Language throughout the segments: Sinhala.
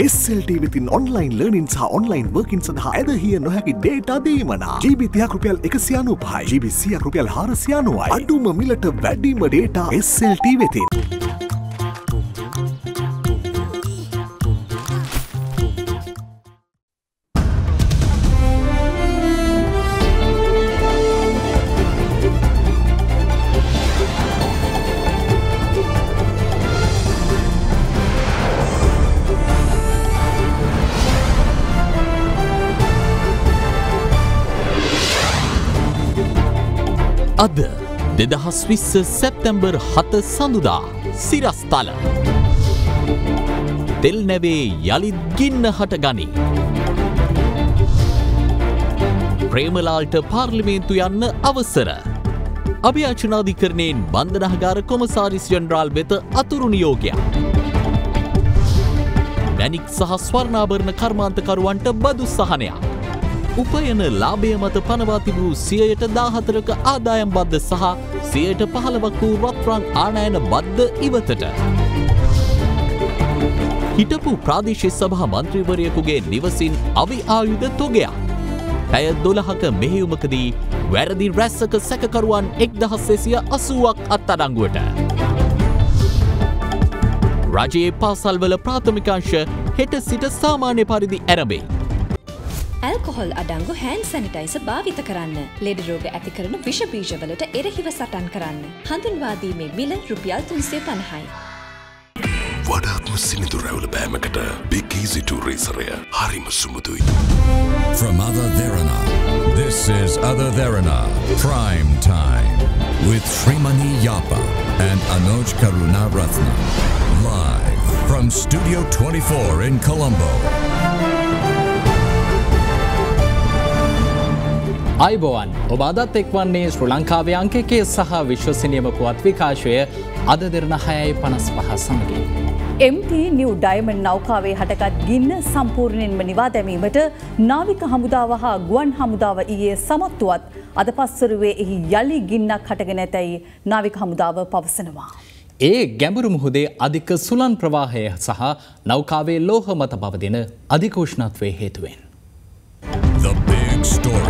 SLT වෙතින් ඔන්ලයින් ලර්නින් සහ ඔන්ලයින් වර්කින් සඳහා ඇදහිය නොහැකි ඩේටා දීමන. ජීවිතයක් රුපියල් එකසියානු පහයි ජිබිසියක් රුපියල් හාරසියානුවයි. අඩුම මිලට වැඩිම ඩේටා SLT වෙතින්. අද දෙදහස් විස්ස සැප්තැම්බර් හත සඳුදා සිරස්තල. තෙල් නැවේ යළිත් ගින්න හට ගනි. ප්‍රේමලාල්ට පාර්ලිමේන්තු යන්න අවසර. අභ්‍යාචනාධිකරණයෙන් බන්ධනහගාර කොමසාරිස් ජනරාල් වෙත අතුරු නියෝගයක්. මැනික් සහ ස්වර්ණාභරණ කර්මාන්තකරුවන්ට බදු සහනයක්. උපයන ලාභය මත පනවා තිබූ සියයට දාහතරක ආදායම් බද්ධ සහ සියයට පහළවක් වූ රත්රං ආනයන බද්ධ ඉවතට. හිටපු ප්‍රාදේශය සභහ මන්ත්‍රීවරයකුගේ නිවසින් අවි ආයුධ තොගයක්. පැය දොළහක මෙහෙයුමකදී වැරදි රැස්සක සැකකරුවන් එක්දහස් සෙසිය අසුවක් අත්තඩංගුවට. රජයේ පාසල්වල ප්‍රාථමිකාංශ හෙට සිට සාමාන්‍ය පරිදි ඇරබේ. ඇල්කොහොල් අඩංගු හැන් සැනිටයිස භාවිත කරන්න. ලෙඩ රෝග ඇති කරන විෂබීජවලට එරහිව සටන් කරන්න. හඳුන්වාදීමේ මිල රුපියල් තුන්සේ පණහයි. වඩාත්ම සිනිදු රැවල බෑමකට බික්කීසිටු රේසරය හරිම සුමුදුයි. From Other Therana, this is Other Therana Prime Time with Srimani Yapa and Anoj Karuna Ratna. Live from Studio 24 in Colombo. අයිබෝවන් ඔබ අදත් එක්වන්නේ ශ්‍ර ලංකාවේ අංකකේ සහ විශ්වසනයම පුවත් විකාශය අද දෙරන හයයි පනස් පහ සමගින්. MT නිව් ඩයිමන් නෞකාවේ හටගත් ගින්න සම්පූර්ණයෙන්ම නිවා දැමීමට නාවික හමුදාව හා ගුවන් හමුදාව ඊයේ සමත්තුවත් අද පස්සරුවේ එහි යළි ගින්නක් හටගෙන ඇතැයි නාවික හමුදාව පවසනවා. ඒ ගැඹුරු මුහුදේ අධික සුලන් ප්‍රවාහය සහ නෞකාවේ ලෝහ මත පවදින අධිකෝෂ්ණත්වය හේතුවෙන්. The big story.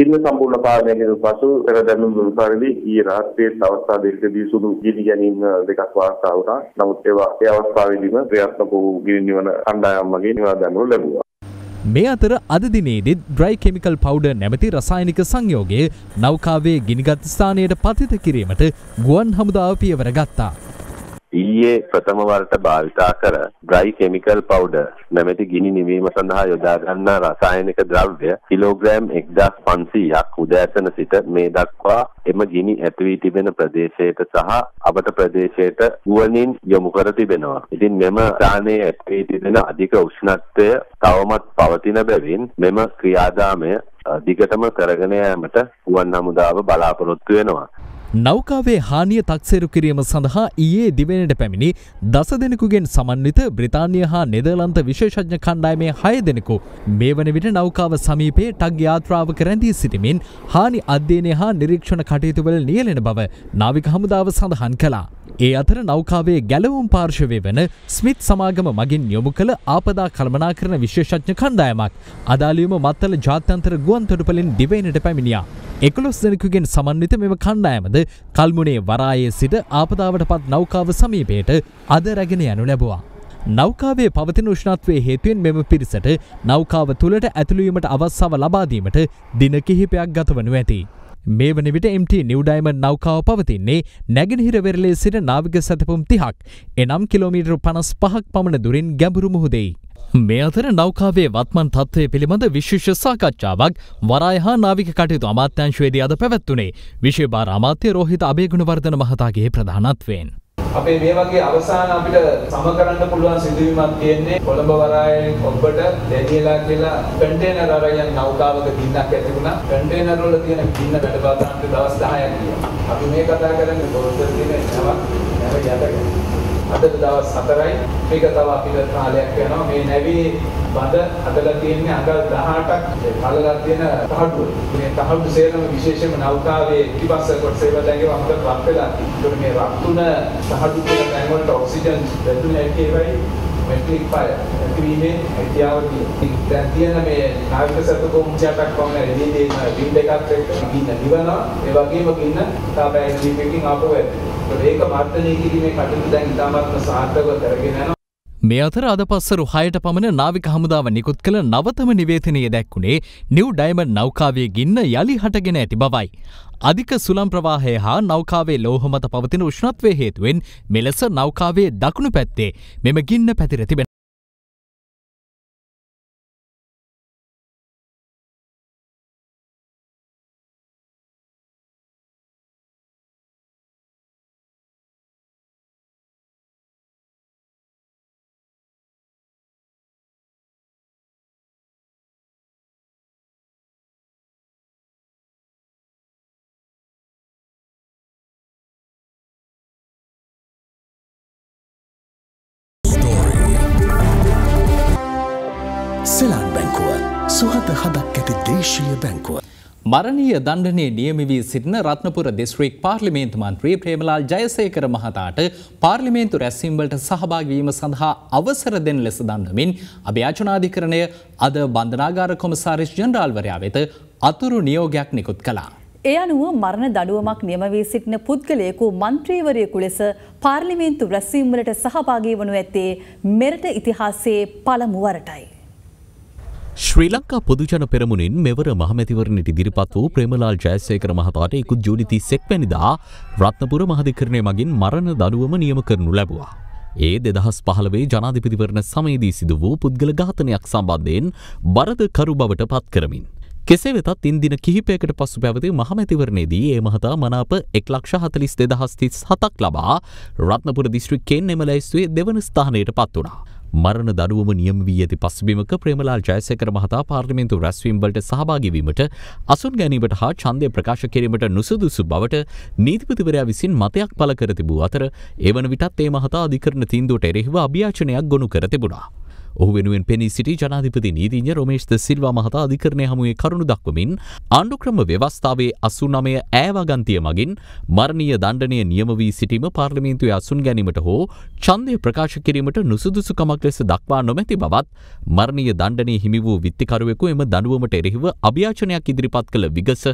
හිල්ල සම්පූර්ණ පාලනය කිරීම පසු පෙර දැනුම් දුන් පරිදි ඊයේ රාත්‍රියේ අවස්ථා දෙකදී සුළු ගිනි ගැනීම් දෙකක් වාර්තා වුණා. නමුත් ඒවා ඒ අවස්ථාවේදීම ක්‍රියාත්මක වූ ගිනි නිවන කණ්ඩායම් මගින් නිවා දැනුම් ලැබුවා. මේ අතර අද දිනේදෙත් ඩ්‍රයි කෙමිකල් පවුඩ නැමති රසායනික සංයෝගය නෞකාවේ ගිනිගත් ස්ථානයට පතිත කිරීමට ගුවන් හමුදාව පියවර ගත්තා. ඊයේ ප්‍රථම වරට භාවිතා කර ඩ්‍රයි කෙමිකල් පවුඩර් නැමැති ගිනි නිවීම සඳහා යොදා ගන්නා රසායනික ද්‍රව්‍ය කිලෝග්‍රෑම් 1500ක් උදෑසන සිට මේ දක්වා එම ගිනි ඇති වී තිබෙන ප්‍රදේශයට සහ අබට ප්‍රදේශයට ගුවනින් යොමු කර තිබෙනවා. ඉතින් මෙම ස්ථානයේ ඇති වී තිබෙන අධික උෂ්ණත්වය තවමත් පවතින බැවින් මෙම ක්‍රියාදාමය දිගටම කරගෙන යාමට ගුවන් හමුදාව බලාපොරොත්තු වෙනවා. නෞකාවේ හානිය තක්සේරු කිරීම සඳහා ඊයේ දිවෙනට පැමිණි දස දෙනෙකුගෙන් සමන්විත බ්‍රතාානය හා නෙදලන්ත විශේෂඥ කණ්ඩායමේ හය දෙනෙකු මේ වන විට නෞකාව සමීපයේ ටක් යාත්‍රාවක රැඳී සිටිමින් හානි අධ්‍යයනය හා නිරීක්ෂණ කටයුතුවල නියලෙන බව නාවික හමුදාව සඳහන් කළා. ඒ අතර නෞකාවේ ගැලවුම් පාර්ශවය වන ස්මිත් සමාගම මගින් යොමු කළ ආපදා කළමනා කරන විශේෂඥ කණ්ඩායමක් අදාලියුම මත්තල ජාත්‍යන්තර ගුවන් තොටුපලින් දිවයිනට පැමිණියා. එකොළොස් දෙනෙකුගෙන් සමන්විත මෙම කණ්ඩායමද කල්මුණේ වරායේ සිට ආපදාවට පත් නෞකාව සමීපයට අද රැගෙන යනු ලැබවා. නෞකාවේ පවතින උෂ්ණත්වය හේතුවෙන් මෙම පිරිසට නෞකාව තුළට ඇතුළීමට අවස්සාව ලබාදීමට දින කිහිපයක් ගතවනු ඇති. මේ වන විට MT නිව්ඩයිම නෞකාව පවතින්නේ නැගෙනහිර වෙරලේ සිට නාවික සැතපුම් තිහක් එනම් කිලෝමීටර් පනස් පහක් පමණ දුරින් ගැඹුරු මුහුදෙයි. මේ අතර නෞකාවේ වත්මන් තත්වය පිළිබඳ විශේෂ සාකච්ඡාවක් වරාය හා නාවික කටයුතු අමාත්‍යංශවේදී අද පැවැත්වුණේ විශේභාර අමාත්‍ය රෝහිත අභයගුණවර්ධන මහතාගේ ප්‍රධානත්වයෙන්. අපේ මේ වගේ අවසාන අපිට සම කරන්න පුළුවන් සිදුවීමක් තියෙන්නේ කොළඹ වරායේ ඔබට දෙවියලා කියලා කන්ටේනර් අරගෙන නෞකාවක ගින්නක් ඇති වුණා. කන්ටේනර් වල තියෙන ගින්න වැඩ බලන්න දවස් 10ක් ගියා. අපි මේ කතා කරන්නේ පොරොත්තු තියෙන නම නැව යදගෙන. අදට දවස් 4යි. මේක තව අපිට කාලයක් යනවා. මේ නැවේ බඳ හදලා තියෙන්නේ අඟල් 18ක් පළලක් තියෙන තහඩුව. මේ තහඩු සේරම විශේෂයෙන්ම නෞකාවේ පිටිපස්ස කොටසේ වලගේ අමතක රත් වෙලා තියෙනවා. මේ රත් තුන තහඩු කියන තැන් වලට ඔක්සිජන් වැදුනේ ඒකේවයි මෙට්‍රික් පය ඇතිවීමේ හැකියාව තියෙනවා. දැන් තියෙන මේ නාවික සතුකම් ජටක් වගේ එළියේ තියෙන වින්ඩ් එකත් එක්ක ගින්න නිවනවා. ඒ වගේම ගින්න තාපෑ දීපකින් ආපහු එනවා. ඒක මර්ධනය කිරීමේ කටයුතු දැන් ඉතාමත්ම සාර්ථකව කරගෙන යනවා. මේ අතර අද පස්සරු හයට පමණ නාවික හමුදාව නිකුත් කළ නවතම නිවේතනය දැක්වුණේ නිව් ඩයිමන් නෞකාවේ ගින්න යළි හටගෙන ඇති බවයි. අධික සුළම් ප්‍රවාහය හා නෞකාවේ ලෝහමත පවතින උෂ්ණත්වය හේතුවෙන් මෙලෙස නෞකාවේ දකුණු පැත්තේ මෙම ගින්න පැතිර තිබෙන. හදක් ඇති දේශීය බැංකුව. මරණීය දණ්ඩනය නියම වී සිටින රත්නපුර දිස්ත්‍රික් පාර්ලිමේන්තු මන්ත්‍රී ප්‍රේමලාල් ජයසේකර මහතාට පාර්ලිමේන්තු රැස්වීම්වලට සහභාගවීම සඳහා අවසර දෙන ලෙස දන්නමින් අභ්‍යාචනාධිකරණය අද බන්ධනාගාර කොමසාරිස් ජනරාල්වරයා වෙත අතුරු නියෝගයක් නිකුත් කළා. ඒ අනුව මරණ දඩුවමක් නියම වී සිටින පුද්ගලයෙකු මන්ත්‍රීවරයෙකු ලෙස පාර්ලිමේන්තු රැස්වීම්වලට සහභාගී වනු ඇත්තේ මෙරට ඉතිහාසයේ පළමු වරටයි. ශ්‍රී ලංකා පොදුජන පෙරමුණින් මෙවර මහමැතිවරණට ඉදිරිපත් වූ ප්‍රේමලාල් ජයසේකර මහතාට ඉකුත් ජූලි 31 වෙනිදා රත්නපුර මහධිකරණය මගින් මරණ දඩුවම නියම කරනු ලැබුවා. ඒ දෙදහස් පහළවේ ජනාධිපතිවරණ සමයේදී සිදු වූ පුද්ගල ඝාතනයක් සම්බන්ධයෙන් බරදකරු බවට පත් කරමින්. කෙසේ වෙතත් ඉන්දින කිහිපයකට පසු පැවති මහමැතිවරණයේදී ඒ මහතා මනාප එක් ලක්ෂ හතලිස් දෙදහස් තිස් හතක් ලබා රත්නපුර දිස්ත්‍රික්කයෙන් එම ලැයිස්තුවේ දෙවන ස්ථානයට පත් වුණා. මරණ දඩුවම නියම වී ඇති පසුබිමක ප්‍රේමලාල් ජයසේකර මහතා පාර්ලිමේන්තු රැස්වීම්වලට සහභාගී වීමට අසුන් ගැනීමට හා ඡන්දය ප්‍රකාශ කිරීමට නුසුදුසු බවට නීතිපතිවරයා විසින් මතයක් පළ කර තිබූ අතර එවන විටත් ඒ මහතා අධිකරණ තීන්දුවට එරෙහිව අභියාචනයක් ගොනු කර තිබුණා. ඔහු වෙනුවෙන් පෙනී සිටි ජනාධිපති නීතිඥ රොමේෂ් ද සිල්වා මහතා අධිකරණය හමුවේ කරුණු දක්වමින් ආණ්ඩුක්‍රම ව්‍යවස්ථාවේ අසු නමය ඈවගන්තිය මගින් මරණීය දණ්ඩනය නියම වී සිටීම පාර්ලිමේන්තුවේ අසුන් ගැනීමට හෝ ඡන්දය ප්‍රකාශ කිරීමට නුසුදුසුකමක් ලෙස දක්වා නොමැති බවත් මරණීය දණ්ඩනය හිමි වූ විත්තිකරුවෙකු එම දඬුවමට එරෙහිව අභියාචනයක් ඉදිරිපත් කළ විගස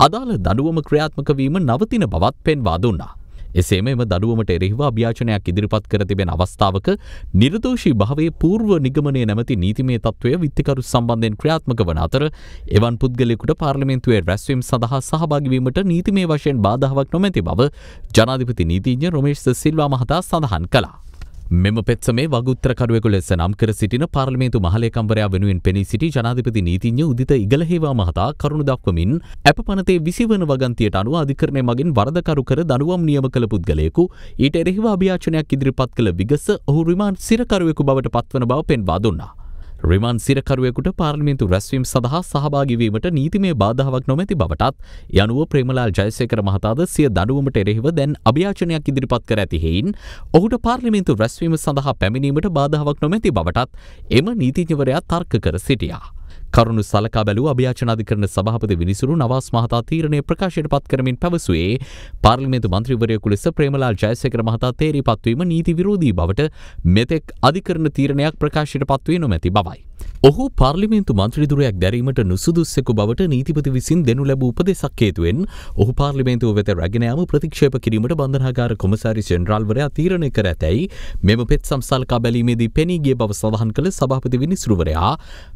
අදාළ දඬුවම ක්‍රියාත්මක වීම නවතින බවත් පෙන්වා දුන්නා. එසේම එම දඩුවමට එරෙහිව අභ්‍යාචනයක් ඉදිරිපත් කර තිබෙන අවස්ථාවක නිර්දෝෂී භාවයේ පූර්ව නිගමනය නැමැති නීතිමය තත්ත්වය විත්තිකරු සම්බන්ධයෙන් ක්‍රියාත්මක වන අතර එවන් පුද්ගලයෙකුට පාර්ලිමේන්තුවේ රැස්වීම සඳහා සහභාගිවීමට නීතිමය වශයෙන් බාධාවක් නොමැති බව ජනාධිපති නීතිඥ රොමේෂ් සිල්වා මහතා සඳහන් කළා. මෙම පෙත්සමේ වගුත්‍රකරුවෙකු ලෙස නම් කර සිටින පාර්ලිමේන්තු මහලේකම්වරයා වෙනුවෙන් පෙනී සිටි ජනාධිපති නීතිඥ උදිත ඉගලහේවා මහතා කරුණු දක්වමින් අප පනතේ විසිවන වගන්තියට අනුව අධිකරණය මගින් වරදකරු කර දනුවම් නියම කළ පුද්ගලයෙකු ඊට එරෙහිව අභ්‍යාචනයක් ඉදිරිපත් කළ විගස ඔහු රිමාන්ඩ් සිරකරුවෙකු බවට පත්වන බව පෙන්වා දුන්නා. රිමන් සිරකරුවෙකුට පාර්ලිමේන්තු රැස්වීම් සඳහා සහභාගිවීමට නීතිමේ බාධාවක් නොමැති බවටත් යනුව ප්‍රේමලාල් ජයසේකර මහතාද සිය දඩුවමට එරෙහිව දැන් අභ්‍යාචනයක් ඉදිරිපත් කර ඇති හේයින් ඔහුට පාර්ලිමේන්තු රැස්වීම සඳහා පැමිණීමට බාධාවක් නොමැති බවටත් එම නීතිඥවරයා තර්ක කර සිටියා. කරුණු සලකා බැලූ අභ්‍යාචනාධිකරණ සභාපති විනිසුරු නවාස් මහතා තීරණය ප්‍රකාශයට පත් කරමින් පැවසුවේ පාර්ලිමේන්තු මන්ත්‍රීවරයෙකු ලෙස ප්‍රේමලාල් ජයසේකර මහතා තේරී පත්වීම නීති විරෝධී බවට මෙතෙක් අධිකරණ තීරණයක් ප්‍රකාශයට පත්වී නොමැති බවයි. ඔහු පාර්ලිමේන්තු මන්ත්‍රීදුරයක් දැරීමට නුසුදුස්සෙකු බවට නීතිපති විසින් දෙනු ලැබූ උපදෙසක් හේතුවෙන් ඔහු පාර්ලිමේන්තුව වෙත රැගෙන යාම ප්‍රතික්ෂේප කිරීමට බන්ධනාගාර කොමසාරි ජෙනරාල්වරයා තීරණය කර ඇතැයි මෙම පෙත් සම්සල්කා බැලීමේදී පෙනී ගිය බව සඳහන් කළ සභාපති විනිසුරුවරයා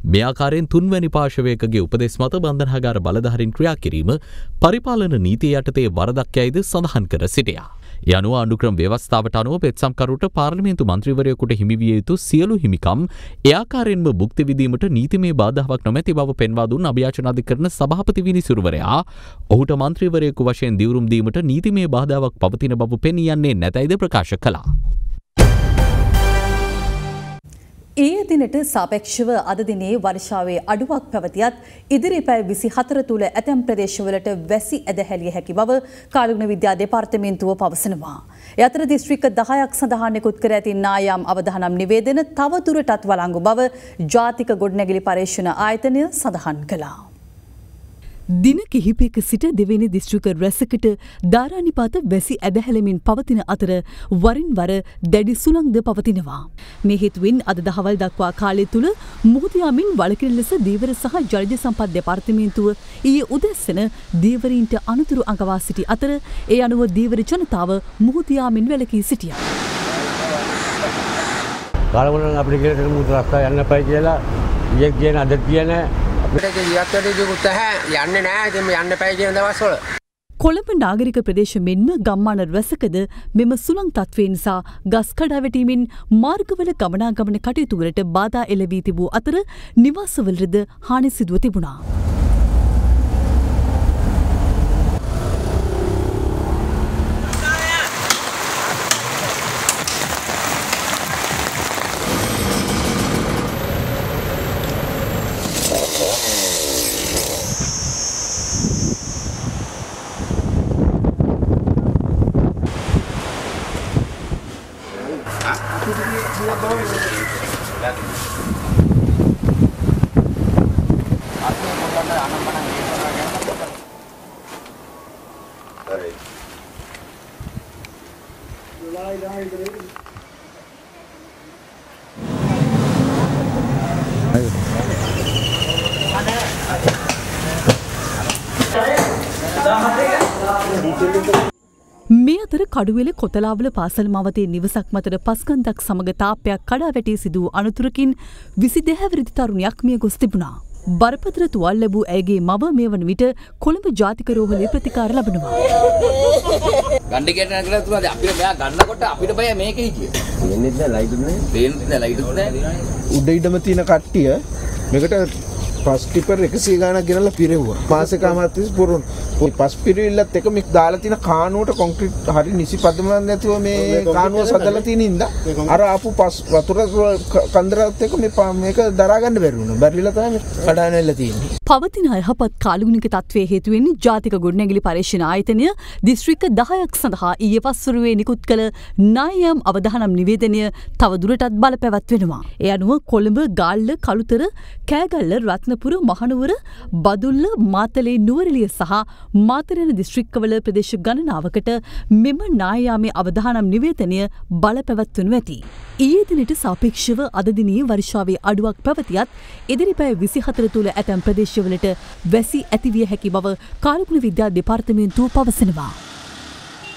මේ ආකාරයෙන් තුන්වැනි පාර්ශවයකගේ උපදෙස් මත බන්ධනාගාර බලධාරීන් ක්‍රියා කිරීම පරිපාලන නීතිය යටතේ වරදක් යයිද සඳහන් කර සිටියා. යනු ආණ්ඩුක්‍රම ව්‍යවස්ථාවට අනුව පෙත්සම්කරුට පාර්ලිමේන්තු මන්ත්‍රීවරයෙකුට හිමිවිය යුතු සියලු හිමිකම් එයාකාරයෙන්ම භුක්ති විදීමට නීතිමය බාධාවක් නොමැති බව පෙන්වා දුන් අභ්‍යාචනාධිකරණ සභාපති විනිසුරුවරයා ඔහුට මන්ත්‍රීවරයෙකු වශයෙන් දිවුරුම් දීමට නීතිමය බාධාවක් පවතින බව පෙනී යන්නේ නැතැයිද ප්‍රකාශ කළා. ඒ දිනට සාපේක්ෂව අද දිනේ වර්ෂාවේ අඩුවක් පැවතියත් ඉදිරි පැය විසි හතර තුළ ඇතැම් ප්‍රදේශවලට වැසි ඇදහැලිය හැකි බව කාලුණ විද්‍යා දෙපාර්තමේන්තුව පවසනවා. ඒ අතර දිස්ත්‍රික්ක දහයක් සඳහා නිකුත් කර ඇති නායම් අවධානම් නිවේදන තවදුරටත් වළංගු බව ජාතික ගොඩනැගිලි පර්යේෂණ ආයතනය සඳහන් කළා. දින කිහිපයක සිට දෙවෙනි දිස්ත්‍රික රැසකට ධාරානිපාත වැසි ඇදහැලමින් පවතින අතර වරින් වර දැඩි සුළංද පවතිනවා. මේ හේතුවෙන් අද දහවල් දක්වා කාලය තුළ මුහදයාමින් වලකින ලෙස දීවර සහ ජලජ සම්පත් දෙපාර්තමේන්තුව ඊයේ උදැස්සන දීවරීන්ට අනතුරු අඟවා සිටි අතර ඒ අනුව දීවර ජනතාව මුහදයාමින් වැලකී සිටිය. කාලවල අපිට කියලා මුතු රස්තා යන්න පයි කියලා ඊයේ කියන අද කියන අපිට ජීවත්වට දිකුත් නැහැ යන්න නෑ ඉතින් යන්න පැයි කියන දවස්වල. කොළඹ නාගරික ප්‍රදේශ මෙන්ම ගම්මාන රැසකද මෙම සුළං තත්වේ නිසා ගස් කඩාවැටීමෙන් මාර්ගවල ගමනාගමන කටයුතුවලට බාධා එලවී තිබූ අතර නිවාසවලද හානි සිදුව තිබුණා. මේ අතර කඩුවෙල කොතලාවල පාසල් මවතේ නිවසක් මතර පස්කන්දක් සමග තාපයක් කඩා වැටී සිදූ අනතුරකින් විසි දෙහැවිරිදි තරුණයක් මිය ගොස් තිබුණා. බරපතර තුවල් ලැබූ ඇගේ මව මේ වන විට කොළඹ ජාතික රෝහලේ ප්‍රතිකාර ලබනවා. ගණ්ඩිකට නැගලා තුනද අපිට මෙයා ගන්නකොට අපිට බය මේක හිටියේ. දෙන්නෙත් නෑ ලයිටුත් නෑ. දෙන්නෙත් නෑ ලයිටුත් නෑ. උඩ ඉඩම තියෙන කට්ටිය මේකට පස් ටිපර් 100 ගාණක් ගෙනල්ලා පිරෙව්වා. මාසෙකමත් තිස් පුරුන්. පස් පිරෙවිල්ලත් එක මේක දාලා තියෙන කානුවට කොන්ක්‍රීට් හරි නිසි පදමක් නැතුව මේ කානුව සදලා තියෙන ඉඳා අර ආපු පස් වතුර කන්දරත් එක මේ මේක දරා ගන්න බැරි වුණා. බැරිලා තමයි කඩාන වෙලා තියෙන්නේ. පවතින අයහපත් කාලුගුණික තත්ත්වයේ හේතුවෙන් ජාතික ගොඩනැගිලි පර්යේෂණ ආයතනය දිස්ත්‍රික්ක 10ක් සඳහා ඊයේ පස්වරුවේ නිකුත් කළ නායම් අවධානම් නිවේදනය තවදුරටත් බලපැවැත්වෙනවා. ඒ අනුව කොළඹ ගාල්ල කළුතර කෑගල්ල රත්නපුර මහනුවර බදුල්ල මාතලේ නුවරලිය සහ මාතරයන දිස්ත්‍රික්කවල ප්‍රදේශ ගණනාවකට මෙම නායාමේ අවධානම් නිවේදනය බලපැවැත්වනු ඇති. ඊයේ දිනට සාපේක්ෂව අද දිනේ වර්ෂාවේ අඩුවක් පැවතියත් ඉදිරිපෑ විසිහතර තුළ ඇතැම් ප්‍රදේශවලට වැසි ඇතිවිය හැකි බව කාලකුණ විද්‍යා දෙපාර්තමේන්තුව පවසනවා.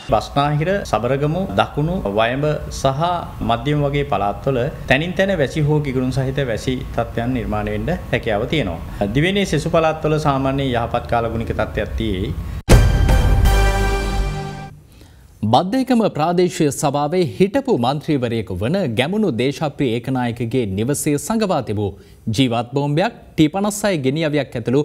බස්නාහිර සබරගමු දකුණු වයඹ සහ මධ්‍යම වගේ පළාත්වල තැනින් තැන වැසි හෝ කිගුරුන් සහිත වැසි තත්ත්වයන් නිර්මාණය වෙන්න හැකියාව තියෙනවා. දිවෙනේ සෙසු පළාත්වල සාමාන්‍ය යහපත් කාලගුණික තත්ත්වයක් තියෙයි. බද්ධයකම ප්‍රාදේශය සභාවේ හිටපු මන්ත්‍රීවරයෙකු වන ගැමුණු දේශප්‍රී ඒකනායකගේ නිවසේ සඟවා තිබූ ජීවත් බෝම්බයක් ටී පනස්සය ගෙනියවයක් ඇතුළු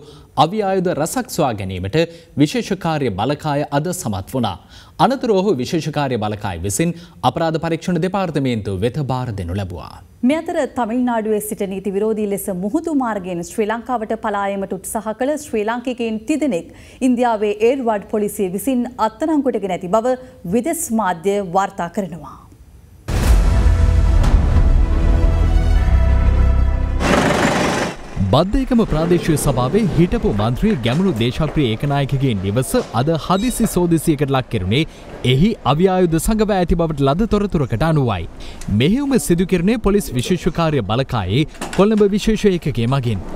අවිආයුධ රසක් ස්වා ගැනීමට විශේෂකාර්ය බලකාය අද සමත් වුණා. අනතුර ඔහු විශේෂකාර්ය බලකාය විසින් අපරාධ පරීක්ෂණ දෙපාර්තමේන්තුව වෙත බාර දෙනු ලැබුවා. මේ අතර තමිල්නාඩුවේ සිට නීති විරෝධී ලෙස මුහුදු මාර්ගයෙන් ශ්‍රී ලංකාවට පලායමට උත්සාහ කළ ශ්‍රී ලාංකිකයින් තිදෙනෙක් ඉන්දියාවේ ඒර්වඩ් පොලිසිය විසින් අත්අඩංගුවටගෙන ඇති බව විදෙස් මාධ්‍ය වාර්තා කරනවා. බද්ධයකම ප්‍රාදේශය සභාවේ හිටපු මන්ත්‍රී ගැමුණු දේශප්‍රිය ඒකනායකගේ නිවස අද හදිසි සෝදිසියකට ලක් කෙරුණේ එහි අවියායුධ සඟව ඇති බවට ලද තොරතුරකට අනුවයි. මෙහෙවුම සිදුකරණේ පොලිස් විශේෂකාරය බලකායේ කොළඹ විශේෂ ඒකගේ මගින්.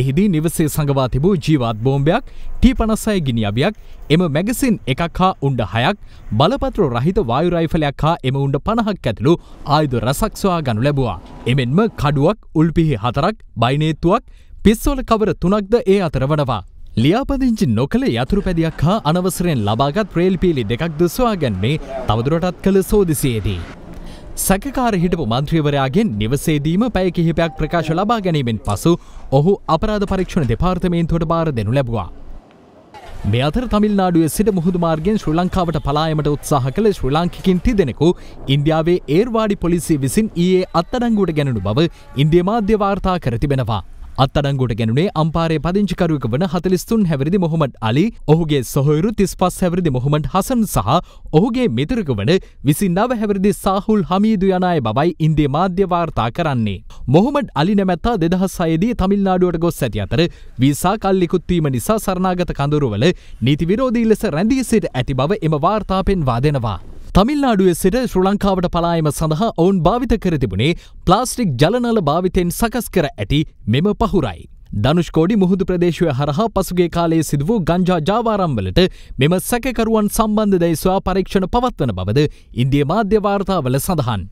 එහිදී නිවසේ සඟවා තිබූ ජීවත් බෝම්භයක් ටී පනස්සය ගිනිියබයක් එම මැගසින් එකක් හා උන්ඩ හයක් බලපත්‍ර රහිත වායු රයිෆලයක් හා එම උන්ඩ පණහක් ඇතුළු ආයුධ රසක්ස්වා ගනු ලැබවා. එමෙන්ම කඩුවක් උල්පිහි හතරක් බයිනේත්තුවක් පිස්සෝල කවර තුනක්ද ඒ අතර වනවා. ලියාපදිංචි නොකළ යතුරු පැදියක් හා අනවසරයෙන් ලබාගත් ප්‍රේල්පීලි දෙකක් දුස්වා ගැන්මේ තවදුරටත් කළ සෝදිසියේදී. සැකකාර හිටපු මන්ත්‍රීවරයාගෙන් නිවසේදීම පැය කිහිපයක් ප්‍රකාශ ලබා ගැනීමෙන් පසු ඔහු අපරාධ පරීක්ෂණ දෙපාර්තමේන්තුවට බාර දෙනු ලැබවා. මේ අතර තමිල්නාඩුවේ සිට මුහුදු මාර්ගෙන් ශ්‍රී ලංකාවට පලායමට උත්සාහ කළ ශ්‍රී ලාංකිකින් තිදෙනෙකු ඉන්දියාවේ ඒර්වාඩි පොලිසිය විසින් ඊයේ අත්තඩංගුවට ගැනුණු බව ඉන්දිය මාධ්‍ය වාර්තා කර තිබෙනවා. අත්තඩංගුවට ගැනුණේ අම්පාරය පදිංචිකරුවක වන හතලිස්තුන් හැවිරිදි මොහොමඩ් අලි ඔහුගේ සොහොයුරු තිස් පස් හැවිරිදි මොහොමඩ් හසන් සහ ඔහුගේ මිතුරක වන විසි නව හැවිරිදි සාහුල් හමීදු යනාය බවයි ඉන්දිය මාධ්‍ය වාර්තා කරන්නේ. මොහොමඩ් අලි නැමැත්තා දෙදහස් අයේදී තමිල්නාඩුවට ගොස් ඇති අතර වීසා කල්ලිකුත්වීම නිසා සරණාගත කඳුරුවල නීති විරෝධී ලෙස රැඳී සිට ඇති බව එම වාර්තා පෙන්වා දෙනවා. තමිල්නාඩුවේ සිට ශ්‍ර ලංකාවට පලායම සඳහා ඔවුන් භාවිත කර තිබුණේ ප්ලාස්ටික් ජලනල භාවිතයෙන් සකස් කර ඇති මෙම පහුරයි. ධනුෂ්කෝඩි මුහුදු ප්‍රදේශය හරහා පසුගේ කාලයේ සිදු වූ ගංජා ජාවාරම්වලට මෙම සැකකරුවන් සම්බන්ධ දැයිස්වා පරීක්ෂණ පවත්වන බවද ඉන්දිය මාධ්‍ය වාර්තාවල සඳහන්.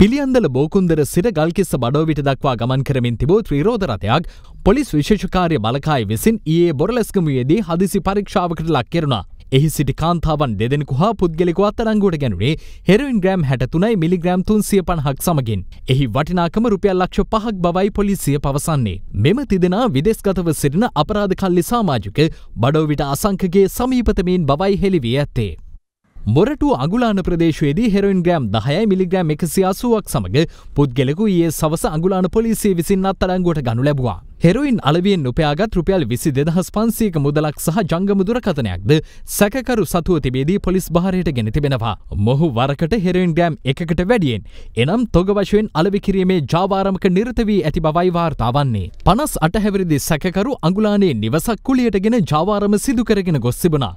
පිළියන්දල බෝකුන්දර සිට ගල්කිස්ස බඩෝවිට දක්වා ගමන් කරමින් තිබූ ත්‍රීරෝධ රථයක් පොලිස් විශේෂකාරය බලකාය විසින් ඒ බොරලස්කමුයේදී හදිසි පරීක්ෂාවකට ලක් කෙරුණා. එහි සිටි කාන්තාවන් දෙදෙනෙකු හා පුද්ගලිකු අත්තරංගුවට ගැනුවේ හෙරවින් ග්‍රෑම් හැට තුනයි මිලිග්‍රෑම් තුන්සිය පණහක් සමගින්. එහි වටිනාකම රුපියල් ලක්ෂ පහක් බවයි පොලිසිය පවසන්නේ. මෙම තිදෙනා විදෙස්ගතව සිටින අපරාධ කල්ලි සාමාජික බඩෝවිට අසංකගේ සමීපතමීන් බවයි හෙළිවී ඇත්තේ. මොරටු අගුලාන ප්‍රදේශයේදී හෙරොයින් ග්‍රෑම් දහයයි මිලිග්‍රෑම් එකසි අසුවක් සමඟ පුද්ගලෙකු ඒ සවස අගුලාන පොලිසිය විසින් අත්තරංගුවට ගනු ලැබවා. හෙරොයින් අලවියෙන් උපයාගත් රුපියල් විසි දෙදහස් පන්සීක මුදලක් සහ ජංගම දුරකතනයක්ද සැකකරු සතුව තිබේදී පොලිස් භාරයට ගෙන තිබෙනවා. මොහු වරකට හෙරොයින් ග්‍රෑම් එකකට වැඩියෙන් එනම් තොග වශයෙන් අලවිකිරීමේ ජාවාරමක නිරත වී ඇති බවයි වාර්තාවන්නේ. පනස් අටහැවිරිදි සැකකරු අගුලානේ නිවසක් කුලියටගෙන ජාවාරම සිදු කරගෙන ගොස් තිබුණා.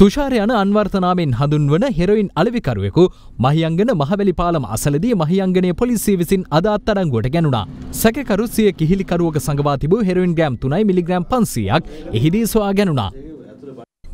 තුෂාර යන අන්වර්තනාවෙන් හඳුන්වන හෙරොයින් අලවිකරුවෙකු මහියංගන මහවැලි පාලම අසලදී මහියංගනය පොලිසිය විසින් අද අත්තරංගුවට ගැනුණා. සැකකරු සිය කිහිලිකරුවක සඟවා තිබූ හෙරොයින් ග්‍රෑම් තුනයි මිලිග්‍රෑම් පන්සියක් එහිදී සොයා ගැනුණා.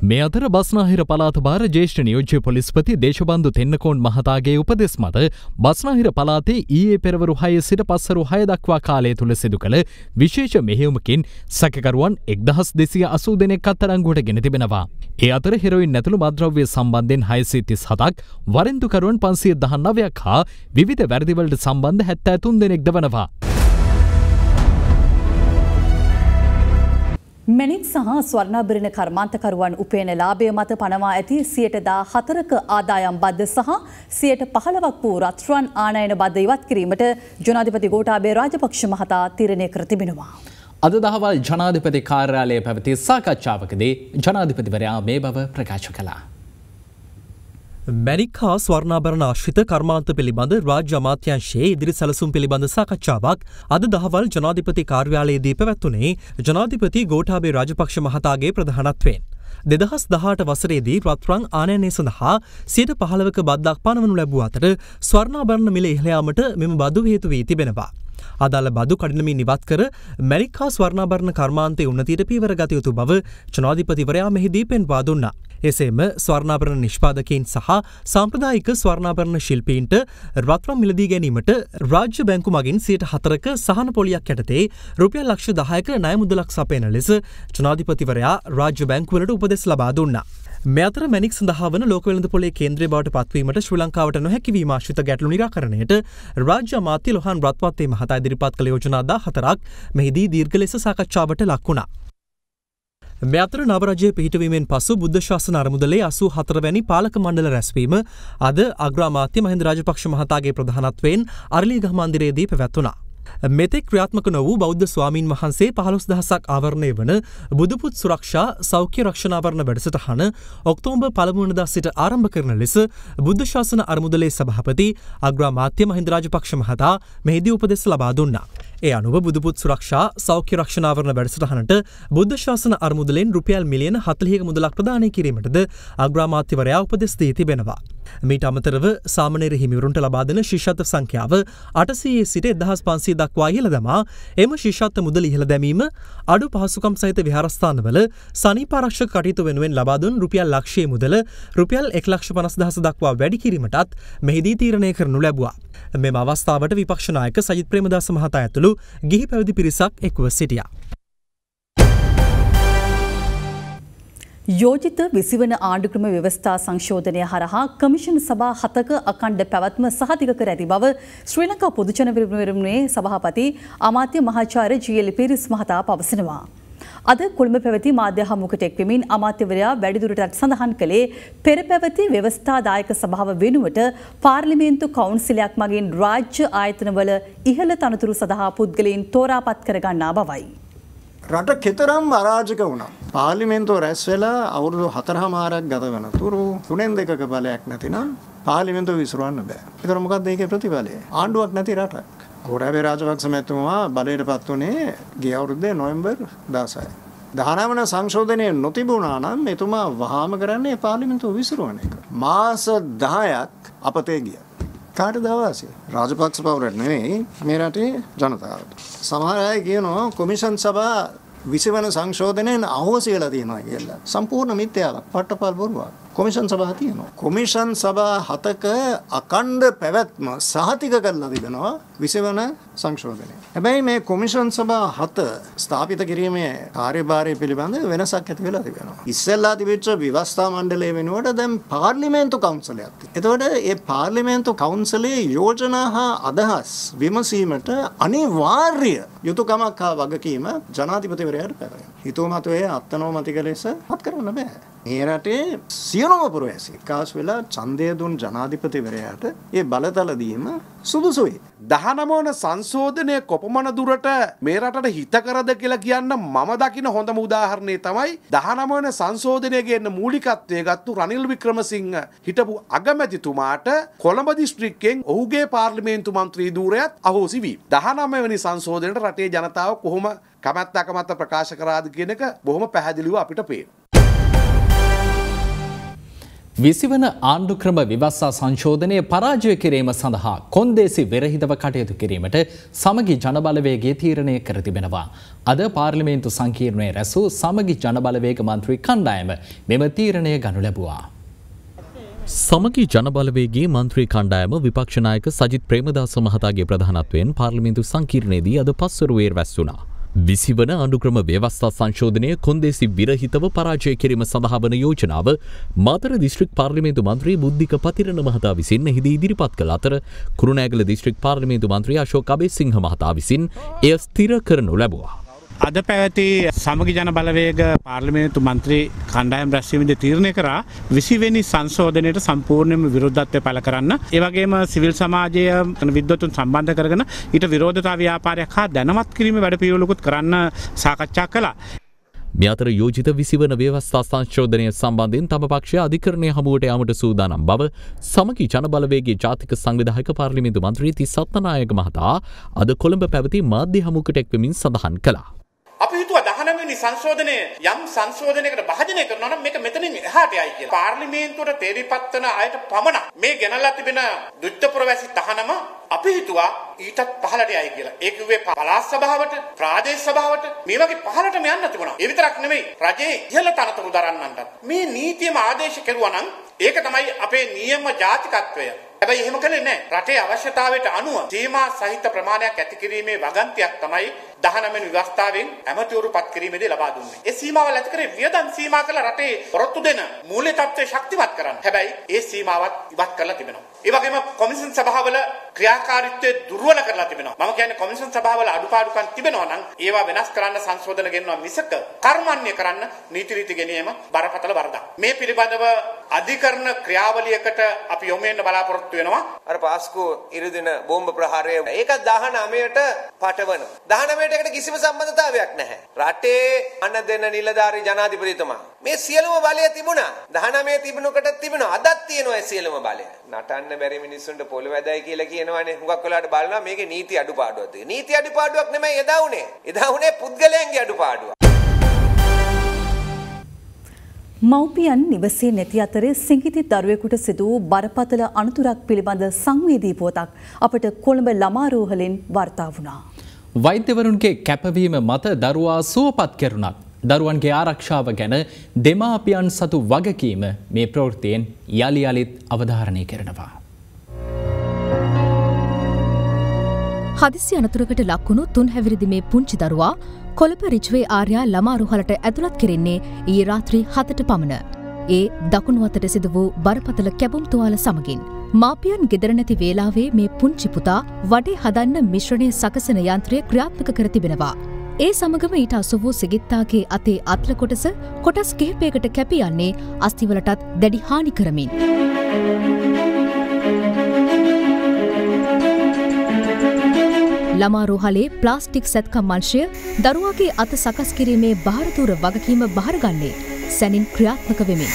මේ අතර බස්නාහිර පලාත භාර ජේෂ්ඨ නියෝජ්‍ය පොලිස්පති දේශබන්ධු තෙන්නකෝන් මහතාගේ උපදෙස් මත බස්නාහිර පලාතේ ඊයේ පෙරවරු හය සිට පස්සරු හය දක්වා කාලය තුළ සිදු කළ විශේෂ මෙහෙයුමකින් සැකකරුවන් එක්දහස් දෙසිය අසූ දෙනෙක් අත්තරංගුවට ගෙන තිබෙනවා. ඒ අතර හෙරොයින් නැතුළු මද්‍රව්‍ය සම්බන්ධයෙන් හයසී තිස් හතක් වරෙන්දුකරුවන් පන්සිය දහ නවයක් හා විවිධ වැරදිවලට සම්බන්ධ හැත්තෑ තුන් දෙනෙක්ද වනවා. මැනික් සහ ස්වර්ණභරණ කර්මාන්තකරුවන් උපයන ලාභය මත පනවා ඇති සියට දා හතරක ආදායම් බද්ධ සහ සියට පහළවක් වූ රත්රුවන් ආනයන බද්ධ ඉවත් කිරීමට ජනාධිපති ගෝටාබේ රාජපක්ෂ මහතා තිරණය කර තිබෙනවා. අද දහවල් ජනාධිපති කාර්යාලය පැවති සාකච්ඡාවකදී ජනාධිපතිවරයා මේ බව ප්‍රකාශ කළා. මැනික් හා ස්වර්ණාභරණ ආශ්‍රිත කර්මාන්ත පිළිබඳ රාජ්‍ය අමාත්‍යංශයේ ඉදිරි සැලසුම් පිළිබඳ සාකච්ඡාවක් අද දහවල් ජනාධිපති කාර්යාලයේදී පැවැත්වුණේ ජනාධිපති ගෝඨාභය රාජපක්ෂ මහතාගේ ප්‍රධානත්වයෙන්. දෙදහස් දහට වසරේදී රත්රං ආනයනය සඳහා සියට පහළවක බද්දක් පනවනු ලැබූ අතර ස්වර්ණාභරණ මිල ඉහළයාමට මෙම බදු හේතු වී තිබෙනවා. අදාළ බදු කඩනමින් නිවත් කර මැරිකා ස්වර්ණාභරණ කර්මාන්තය උන්නතීට පීවර ගත යුතු බව ජනාධිපතිවරයා මෙහිදී පෙන්වා දුන්නා. එසේම ස්වර්ණාභරණ නිෂ්පාදකයින් සහ සාම්ප්‍රදායික ස්වර්ණාභරණ ශිල්පීන්ට රත්නම් මිලදී ගැනීමට රාජ්‍ය බැංකු මගින් සියට හතරක සහන පොලියක් යටතේ රුපියල් ලක්ෂ දහයක ණය මුදලක් සපයන ලෙස ජනාධිපතිවරයා රාජ්‍ය බැංකුවලට උපදෙස් ලබා දුන්නා. මෙතර මැනික් සඳහාවන ලෝකවෙළඳ පොලේ කේන්ද්‍රය බවට පත්වීමට ශ්‍රී ලංකාවට නොහැකිවීම ආශ්‍රිත ගැටලු නිරාකරණයට රාජ්‍ය අමාත්‍ය ලොහන් රත්වත්තේ මහතා ඉදිරිපත් කළ යෝජනා 14ක් මෙහිදී දීර්ඝ ලෙස සාකච්ඡාවට ලක් වුණා. මෙතර නවරජය පිහිටවීමෙන් පසු බුද්ධ ශාසන අරමුදලේ අසූ හතරවැනි පාලක මණ්ඩල රැස්වීම අද අග්‍රාමාත්‍ය මහින්ද රාජපක්ෂ මහතාගේ ප්‍රධානත්වයෙන් අරලි ගහමන්දිරයේදී පැවැත්වුණා. මෙතෙක් ක්‍රියාත්මක නො වූ බෞද්ධ ස්වාමීන් වහන්සේ පහළොස් දහසක් ආවරණය වන බුදුපුත් සුරක්ෂා සෞඛ්‍ය රක්ෂණාවරණ වැඩසටහන ඔක්තෝම්බ පළමුවනදා සිට ආරම්භ කරන ලෙස බුද්ධ ශාසන අරමුදලේ සභහපති අග්‍රාමාත්‍ය මහින්දරාජපක්ෂ මහතා මෙහිදී උපදෙස් ලබා දුන්නා. ඒ අනුව බුදුපුත් සුරක්ෂා සෞඛ්‍ය රක්ෂණාවරණ වැඩසටහනට බුද්ධ ශාසන අරමුදලෙන් රුපියල් මිලියන හතලියක මුදලක් ප්‍රදානය කිරීමටද අග්‍රාමාත්‍යවරයා උපදෙස් දී තිබෙනවා. මීට අමතරව සාමනේර හිමිවරුන්ට ලබා දෙන ශිෂ්‍යත්ව සංඛ්‍යාව අටසයේ සිට එදහස් පන්සේ දක්වා ඉහළ දමා එම ශිෂ්‍යත්ව මුදල ඉහළ දැමීම අඩු පහසුකම් සහිත විහාරස්ථානවල සනීපාරක්ෂක කටයුතු වෙනුවෙන් ලබා දුන් රුපියල් ලක්ෂයේ මුදල රුපියල් එක් ලක්ෂ පනස් දහස දක්වා වැඩි කිරීමටත් මෙහිදී තීරණය කරනු ලැබුවා. මෙම අවස්ථාවට විපක්ෂ නායක සජිත් ප්‍රේමදාස මහතා ඇතුළු ගිහි පැවිදි පිරිසක් එක්ව සිටියා. යෝජිත විසිවන ආණ්ඩුක්‍රම ව්‍යවස්ථා සංශෝධනය හරහා කමිෂන් සභා හතක අකණ්ඩ පැවැත්ම සහතික කර ඇති බව ශ්‍රී ලංකා පොදුජන විරමුණේ සභාපති අමාත්‍ය මහාචාර්ය ජීඑල් පිරිස් මහතා පවසනවා. අද කොළඹ පැවති මාධ්‍ය හමුකට එක්වෙමින් අමාත්‍යවරයා වැඩිදුරටත් සඳහන් කළේ පෙර පැවති ව්‍යවස්ථාදායක සභාව වෙනුවට පාර්ලිමේන්තු කවුන්සිලයක් මගින් රාජ්‍ය ආයතනවල ඉහළ තනතුරු සඳහා පුද්ගලයින් තෝරාපත් කරගන්නා බවයි. රට කෙතරම් අරාජක වුණා. පාර්ලිමේන්තුව රැස් වෙලා අවුරුදු හතරහමාරක් ගත වෙනතුරු තුනෙන් දෙකක බලයක් නැතිනම් පාර්ලිමේන්තුව විසිරවන්න බෑ. ඒතර මොකක්ද ඒකේ ප්‍රතිඵලය? ආණ්ඩුවක් නැති රටක්. ගෝඨාභය රාජපක්ෂ මැතිතුමා බලයට පත් වුණේ ගිය අවුරුද්දේ නොවැම්බර් 16. දහනවන සංශෝධනය නොතිබුණා නම් එතුමා වහාම කරන්නේ පාර්ලිමේන්තුව විසිරුවන එක. මාස 10ක් අපතේ ගියා. කාටද අවාසිය? රාජපක්ෂ පවුරට නෙවෙයි මේ රටේ ජනතාවට. සමහර අය කියනවා කොමිෂන් සභා විසිවන සංශෝධනයෙන් අහෝසි වෙලා තියෙනවා කියලා. සම්පූර්ණ මිත්‍යාවක්. පට්ටපල් බොරුවක්. කොමිෂන් සභා තියෙනවා. කොමිෂන් සභා හතක අකණ්ඩ පැවැත්ම සහතික කරලා තිබෙනවා විසිවන සංශෝධනය. හැබැයි මේ කොමිෂන් සභා හත ස්ථාපිත කිරීමේ කාර්යභාරය පිළිබඳ වෙනසක් ඇති වෙලා තිබෙනවා. ඉස්සෙල්ලා තිබිච්ච විවස්ථා මණ්ඩලය වෙනුවට දැන් පාර්ලිමේන්තු කවුන්සලයක් තියෙනවා. එතකොට ඒ පාර්ලිමේන්තු කවුන්සලයේ යෝජනා හා අදහස් විමසීමට අනිවාර්ය යුතුයකමක් හා වගකීම ජනාධිපතිවරයාට පැවරෙනවා. හිතුවමතුවේ අත්නෝමතික ලෙස පත් කරන්න බෑ. මේ රටේ සියලුම පුරවැසි කාස් වෙලා ඡන්දය දුන් ජනාධිපතිවරයාට ඒ බලතල දීම සුදුසුයි. දහනමෝන සංශෝධනය කොපමණ දුරට මේ රටට හිතකරද කියලා කියන්න මම දකින හොඳම උදාහරණය තමයි දහනමෝන සංශෝධනය ගන්න මූලිකත්වය ගත්තු රනිල් වික්‍රමසිංහ හිටපු අගමැතිතුමාට කොළඹ දිස්ත්‍රික්කෙන් ඔහුගේ පාර්ලිමේන්තු මන්ත්‍රී දූරයත් අහෝසි වී. දහනමවැනි සංශෝධනයට රටේ ජනතාව කොහොම කමැත්ත අකමත්ත ප්‍රකාශ කරාද කියන එක බොහොම පැහැදිලිව අපිට පේන. විසිවන ආණ්ඩුක්‍රම විවස්සා සංශෝධනය පරාජය කිරීම සඳහා කොන්දේසි වෙරහිතව කටයුතු කිරීමට සමගි ජනබලවේගේ තීරණය කර තිබෙනවා. අද පාර්ලිමේන්තු සංකීර්ණය රැසූ සමගි ජනබලවේග මන්ත්‍රී කණ්ඩායම මෙම තීරණය ගනු ලැබවා. සමගි ජනබලවේගේ මන්ත්‍රී කණ්ඩායම විපක්ෂනායක සජිත් ප්‍රේමදාස මහතාගේ ප්‍රධානත්වයෙන් පාර්ලිමේන්තු සංකීර්ණයේදී අද පස්වරුවේර් වැස්සුනා. විසිවන අඩුක්‍රම ව්‍යවස්ථා සංශෝධනය කොන්දේසි විරහිතව පරාජය කිරීම සඳහා වන යෝජනාව මාතර දිස්ත්‍රික් පාර්ලිමේන්තු මන්ත්‍රී බුද්ධික පතිරණ මහතා විසින් එහිදී ඉදිරිපත් කළ අතර කුරුණෑගල දිස්ත්‍රික් පාර්ලිමේන්තු මන්ත්‍රී අශෝක අබේසිංහ මහතා විසින් එය ස්ථිර කරනු ලැබුවා. අද පැවති සමගි ජන බලවේග පාර්ලිමේන්තු මන්ත්‍රී කණ්ඩායම් රැස්වීමද තීරණය කරා විසිවෙනි සංශෝධනයට සම්පූර්ණයම විරුද්ධත්වය පළ කරන්න ඒවගේම සිවිල් සමාජය විද්වතුන් සම්බන්ධ කරගෙන ඊට විරෝධතා ව්‍යාපාරයක් හා දැනවත් කිරීම වැඩ පියවලකුත් කරන්න සාකච්ඡා කළා. මෙතර යෝජිත විසිවන ව්‍යවස්ථා සංශෝධනය සම්බන්ධයෙන් තම පක්ෂ අධිකරණය හමුවට යාමට සූදානම් බව සමගි ජනබලවේගේ ජාතික සංවිධායක පාර්ලිමේන්තු මන්ත්‍රී ති සත්නායක මහතා අද කොළඹ පැවති මාධ්‍ය හමුකට එක්වමින් සඳහන් කළා. අපි හිතුවා 19 වෙනි සංශෝධනය යම් සංශෝධනයකට භාජනය කරනවා නම් මේක මෙතනින් එහාට යයි කියලා. පාර්ලිමේන්තුවට තේරිපත් වන අයට පමණ මේ ගෙනල්ලා තිබෙන දුෂ්ටපුරවැසි තහනම අපි හිතුවා ඊටත් පහළට යයි කියලා. ඒ කිව්වේ පළාත් සභාවට, ප්‍රාදේශ සභාවට මේ වගේ පහළටම යන්න තිබුණා. ඒ විතරක් නෙමෙයි රජයේ ඉහළ තනතුරු දරන්නන්ටත්. මේ නීතියම ආදේශ කෙරුවා නම් ඒක තමයි අපේ නියම ජාතිකත්වය. හැබැයි එහෙම කළේ නැහැ. රටේ අවශ්‍යතාවයට අනුව සීමා සහිත ප්‍රමාණයක් ඇති කිරීමේ වගන්තියක් තමයි 19 වෙනි ව්‍යවස්ථාවෙන් ඇමතිවරු පත් කිරීමේදී ලබා දුන්නේ. ඒ සීමාවල් ඇති කරේ වියදම් සීමා කළ රටේ පොරොත්තු දෙන මූල්‍ය තත්ත්වය ශක්තිමත් කරන්න. හැබැයි ඒ සීමාවත් ඉවත් කරලා තිබෙනවා. ඒ වගේම කොමිෂන් සභාවල ක්‍රියාකාරීත්වය දුර්වල කරලා තිබෙනවා. මම කියන්නේ කොමිෂන් සභාවල අඩුපාඩුකම් තිබෙනවා නම් ඒවා වෙනස් කරන්න සංශෝධන ගෙන්නවා මිසක කර්මන්නේ කරන්න නීති රීති ගෙනීම බරපතල වරදක්. මේ පිළිබඳව අධිකරණ ක්‍රියාවලියකට අපි යොමු වෙන්න බලාපොරොත්තු වෙනවා. අර පාස්කු ඉරිදින බෝම්බ ප්‍රහාරය ඒක 19ට පටවන. 19ට ඒකට කිසිම සම්බන්ධතාවයක් නැහැ. රටේ අන්න දෙන නිලධාරී ජනාධිපතිතුමා මේ සියලුම බලය තිබුණා. 19 තිබුණකට තිබුණා. අදත් තියෙනවා ඒ සියලුම බලය. නටන්න බැරි මිනිස්සුන්ට පොළොව වැදයි කියලා කියනවානේ. හුඟක් වෙලාවට බලනවා මේකේ නීති අඩුපාඩුවක් තියෙනවා. නීති අඩුපාඩුවක් නෙමෙයි එදා උනේ. එදා උනේ පුද්ගලයන්ගේ අඩුපාඩුවක්. මව්පියන් නිවසේ නැති අතරේ සිංහිති දරුවෙකුට සිදු වූ බරපතල අනතුරක් පිළිබඳ සංවේදී පුවතක් අපට කොළඹ ළමාරෝහලෙන් වාර්තා වුණා. වෛද්‍යවරුන්ගේ කැපවීම මත දරුවා සුවපත් කෙරුණත් දරුවන්ගේ ආරක්ෂාව ගැන දෙමාපියන් සතු වගකීම මේ ප්‍රවෘතියෙන් යළි යළිත් අවධාරණය කරනවා. හදිසි අනතුරකට ලක්වුණු තුන් හැවිරිදි මේ පුංචි දරුවා කොළඹ රිජ්වේ ආර්යා ළමාරුහලට ඇතුළත් කෙරෙන්නේ ඊ රාත්‍රී හතට පමණ. ඒ දකුණු අතට සිදු වූ බරපතල කැබුම් තුවාල සමගින්. මාපියන් ගෙදර නැති වේලාවේ මේ පුංචි පුතා වඩේ හදන්න මිශ්‍රණය සකසන යන්ත්‍රය ක්‍රියාත්මක කර තිබෙනවා. ඒ සමගම ඊට අසු වූ සිගිත්තාගේ අතේ අත්ල කොටස කොටස් කිහිපයකට කැපී යන්නේ අස්තිවලටත් දැඩි හානි කරමින්. ළමාරෝහලේ ප්ලාස්ටික් සැත්කම් මංශය දරුවාගේ අත සකස් කිරීමේ භාරතූර වගකීම භාරගන්නේ සැනින් ක්‍රියාත්මක වෙමින්.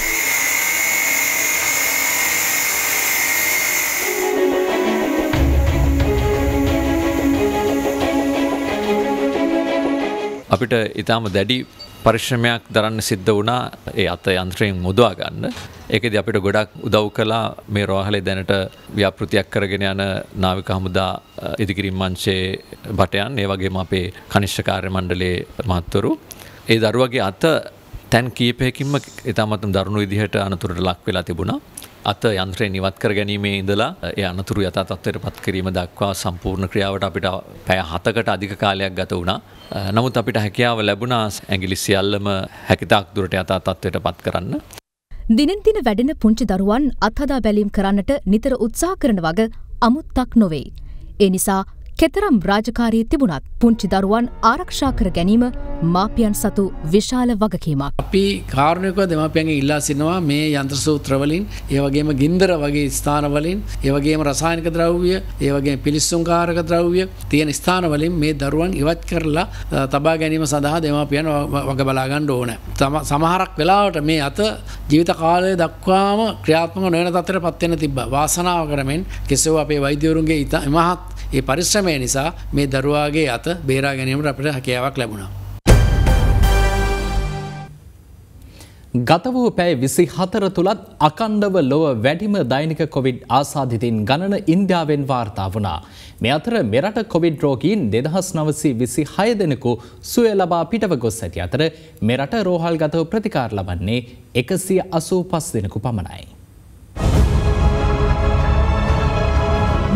අපිට ඉතාම දැඩි පරිශ්‍රමයක් දරන්න සිද්ධ වුණා ඒ අත යන්ත්‍රයෙන් මුදවා ගන්න. ඒකෙදි අපිට ගොඩක් උදව් කළා මේ රෝහලේ දැනට ව්‍යාපෘතියක් කරගෙන යන නාවික හමුදා ඉදිකිරීම් මංචයේ බටයන් ඒ වගේම අපේ කනිෂ්ඨ කාර්ය මණ්ඩලයේ මහත්වරු. ඒ දරුවගේ අත තැන් කීපයකින්ම ඉතාමත්ම දරුණු විදිහට අනතුරට ලක් වෙලා තිබුණා. අත යන්ත්‍රය නිවත් කර ගැනීමේ ඉඳලා ඒ අනතුරු යථා තත්ත්වයට පත් කිරීම දක්වා සම්පූර්ණ ක්‍රියාවට අපිට පැය හතකට අධික කාලයක් ගත වුණා. නමුත් අපිට හැකියාව ලැබුණා ඇගිලි සියල්ලම හැකිතාක් දුරට යථා තත්ත්වයට පත් කරන්න. දිනෙන් දින වැඩෙන පුංචි දරුවන් අත්හදා බැලීම් කරන්නට නිතර උත්සාහ කරන වග අමුත්තක් නොවෙයි. ඒ නිසා කෙතරම් රාජකාරී තිබුණත් පුංචි දරුවන් ආරක්ෂා කර ගැනීම මාපියන් සතු විශාල වගකීමක්. අපි කාරණයකව දෙමාපියන්ගේ ඉල්ලා සිනවා මේ යන්ත්‍ර සූත්‍රවලින් ඒ වගේම ගින්දර වගේ ස්ථානවලින් ඒ වගේම රසායනික ද්‍රව්‍ය ඒ වගේම පිලිස්සුම්කාරක ද්‍රව්‍ය තියෙන ස්ථානවලින් මේ දරුවන් ඉවත් කරලා තබා ගැනීම සඳහා දෙමාපියන් වග බලා ගන්න ඕන. සමහරක් වෙලාවට මේ අත ජීවිත කාලය දක්වාම ක්‍රියාත්මක නොවන තත්ත්වයට පත් වෙන තිබ්බා. වාසනාව කරමින් කෙසේව අපේ වෛද්‍යවරුන්ගේ ඉමහත් ඒ පරිශ්‍රමය නිසා මේ දරුවාගේ අත බේරා ගැනීමට අපිට හැකියාවක් ලැබුණා. ගත වූ පැය විසි හතර තුළත් අකණ්ඩව ලොව වැඩිම දෛනික කොවිඩ් ආසාධිතින් ගණන ඉන්දියාවෙන් වාර්තා වුණා. මේ අතර මෙරට කොවිඩ් රෝගීන් දෙදහස් නවසී විසි හය දෙනෙකු සුවය ලබා පිටව ගොස් ඇති අතර මෙරට රෝහල් ගතව ප්‍රතිකාර ලබන්නේ එකසිය අසූ පස් දෙනෙකු පමණයි.